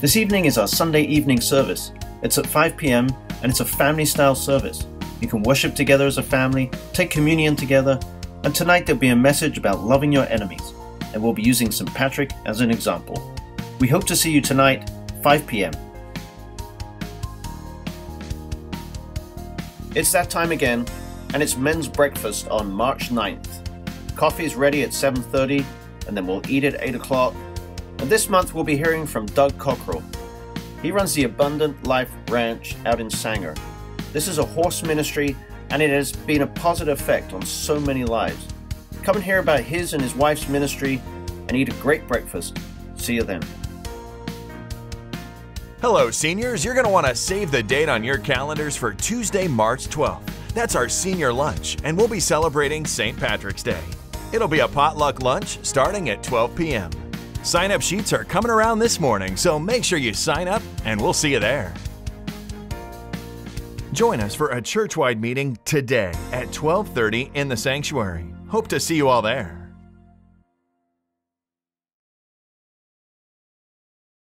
This evening is our Sunday evening service. It's at 5 p.m. and it's a family style service. You can worship together as a family, take communion together, and tonight there'll be a message about loving your enemies, and we'll be using St. Patrick as an example. We hope to see you tonight, 5 p.m. It's that time again, and it's men's breakfast on March 9th. Coffee is ready at 7.30, and then we'll eat at 8 o'clock. And this month we'll be hearing from Doug Cockrell. He runs the Abundant Life Ranch out in Sanger. This is a horse ministry, and it has been a positive effect on so many lives. Come and hear about his and his wife's ministry and eat a great breakfast. See you then. Hello, seniors. You're going to want to save the date on your calendars for Tuesday, March 12th. That's our senior lunch, and we'll be celebrating St. Patrick's Day. It'll be a potluck lunch starting at 12 p.m. Sign up sheets are coming around this morning, so make sure you sign up, and we'll see you there. Join us for a churchwide meeting today at 12:30 in the sanctuary. Hope to see you all there.